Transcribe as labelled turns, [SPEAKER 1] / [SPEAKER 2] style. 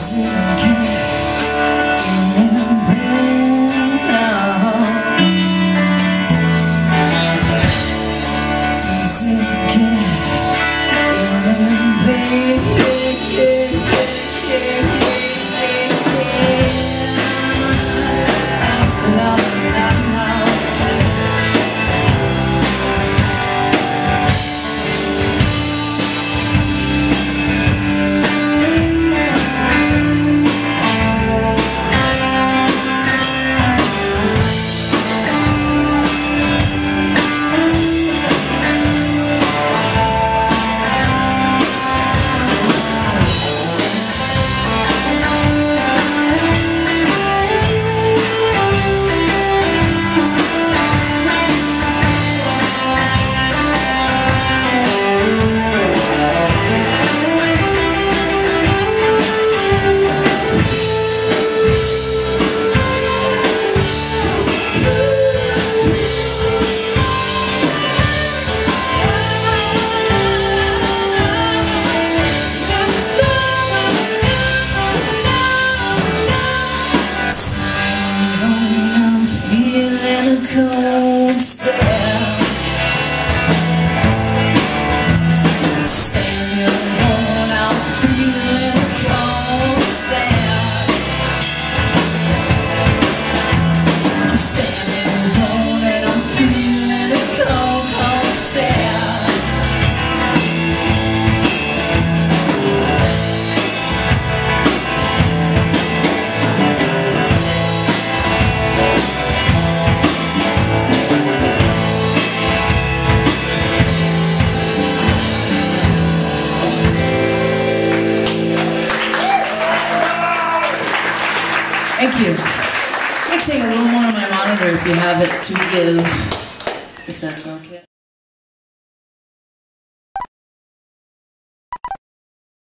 [SPEAKER 1] Doesn't care feeling you. I'm take a little more on my monitor if you have it to give, if that's okay.